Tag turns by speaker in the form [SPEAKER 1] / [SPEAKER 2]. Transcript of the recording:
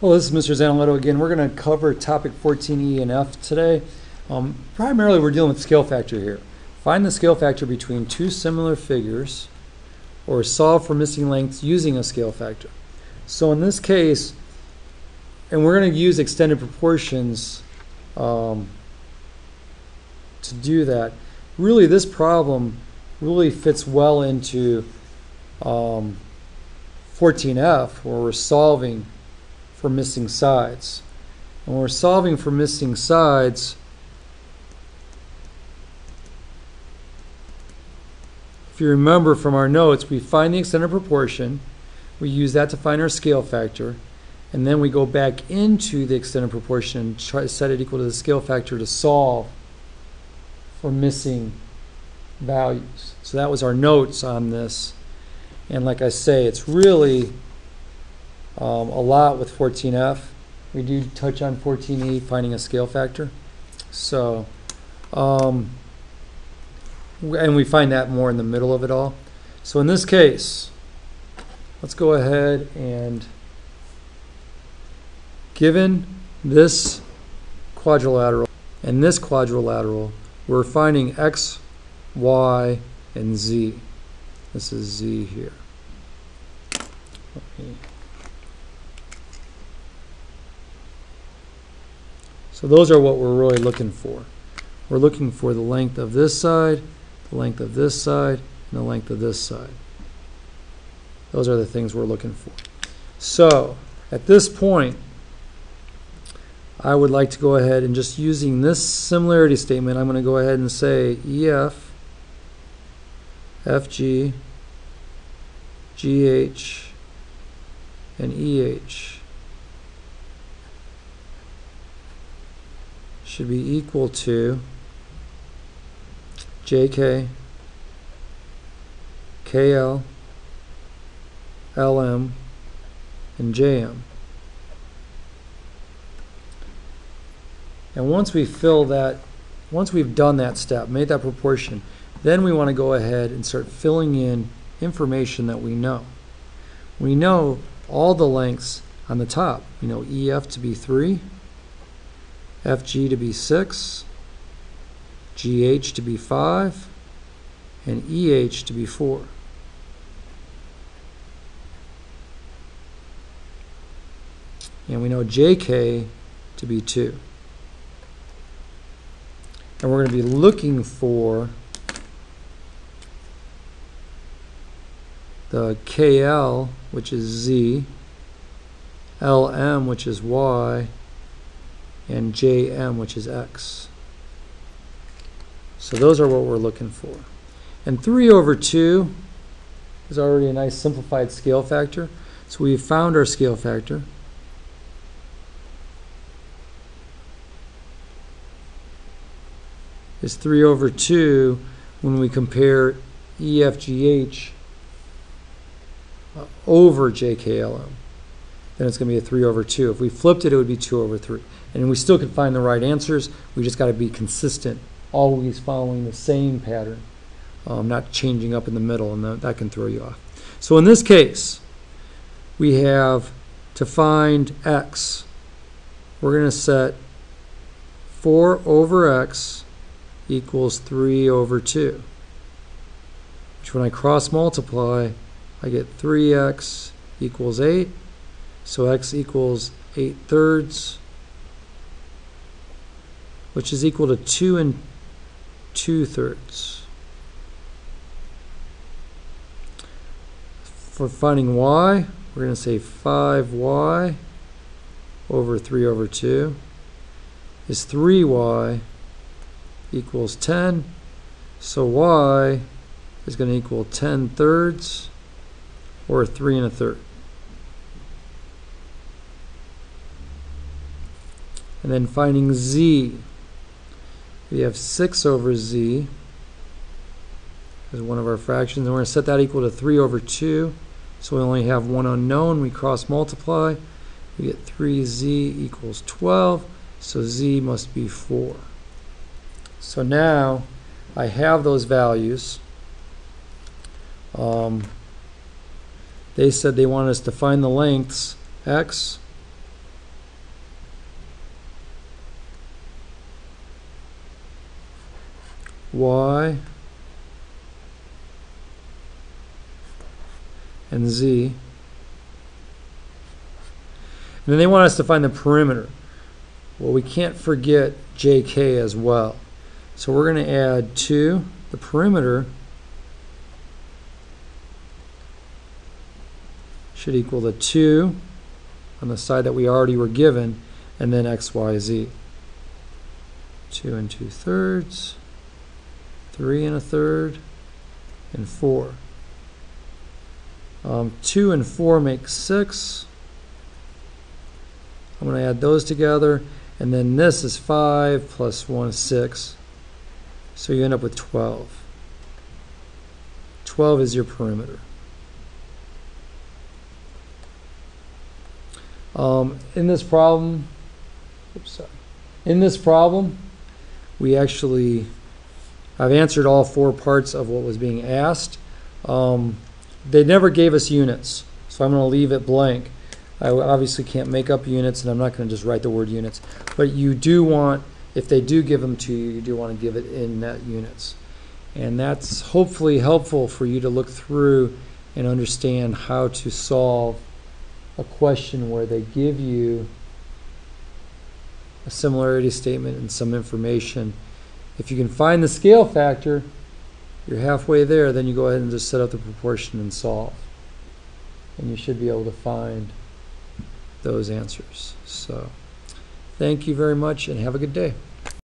[SPEAKER 1] Hello, this is Mr. Zanaletto again. We're going to cover topic 14E and F today. Um, primarily, we're dealing with scale factor here. Find the scale factor between two similar figures or solve for missing lengths using a scale factor. So in this case, and we're going to use extended proportions um, to do that. Really, this problem really fits well into um, 14F, where we're solving for missing sides. And when we're solving for missing sides, if you remember from our notes, we find the extended proportion, we use that to find our scale factor, and then we go back into the extended proportion and try to set it equal to the scale factor to solve for missing values. So that was our notes on this. And like I say, it's really um, a lot with 14F. We do touch on 14E, finding a scale factor. So, um, and we find that more in the middle of it all. So in this case, let's go ahead and given this quadrilateral and this quadrilateral, we're finding x, y, and z. This is z here. So those are what we're really looking for. We're looking for the length of this side, the length of this side, and the length of this side. Those are the things we're looking for. So, at this point, I would like to go ahead and just using this similarity statement, I'm going to go ahead and say EF, FG, GH, and EH should be equal to JK, KL, LM, and JM. And once we fill that, once we've done that step, made that proportion, then we want to go ahead and start filling in information that we know. We know all the lengths on the top. We know EF to be 3, FG to be 6, GH to be 5, and EH to be 4. And we know JK to be 2. And we're going to be looking for the KL, which is Z, LM, which is Y, and JM, which is X. So those are what we're looking for. And 3 over 2 is already a nice simplified scale factor. So we've found our scale factor. is 3 over 2 when we compare EFGH over JKLM. Then it's going to be a 3 over 2. If we flipped it, it would be 2 over 3. And we still could find the right answers. We just got to be consistent, always following the same pattern, um, not changing up in the middle, and that, that can throw you off. So in this case, we have to find x. We're going to set 4 over x equals 3 over 2. Which when I cross multiply, I get 3x equals 8. So x equals 8 thirds, which is equal to 2 and 2 thirds. For finding y, we're going to say 5y over 3 over 2 is 3y equals 10. So y is going to equal 10 thirds or 3 and a third. And then finding z, we have 6 over z as one of our fractions. And we're going to set that equal to 3 over 2. So we only have one unknown. We cross multiply. We get 3z equals 12. So z must be 4. So now I have those values. Um, they said they want us to find the lengths x, y, and z. And then they want us to find the perimeter. Well, we can't forget jk as well. So we're going to add 2, the perimeter should equal the 2 on the side that we already were given, and then x, y, z. 2 and 2 thirds, 3 and a third, and 4. Um, 2 and 4 make 6. I'm going to add those together, and then this is 5 plus 1 is 6. So you end up with 12. 12 is your perimeter. Um, in this problem, oops, sorry. In this problem, we actually, I've answered all four parts of what was being asked. Um, they never gave us units, so I'm going to leave it blank. I obviously can't make up units, and I'm not going to just write the word units. But you do want, if they do give them to you, you do want to give it in net units. And that's hopefully helpful for you to look through and understand how to solve a question where they give you a similarity statement and some information. If you can find the scale factor, you're halfway there, then you go ahead and just set up the proportion and solve. And you should be able to find those answers. So, thank you very much and have a good day.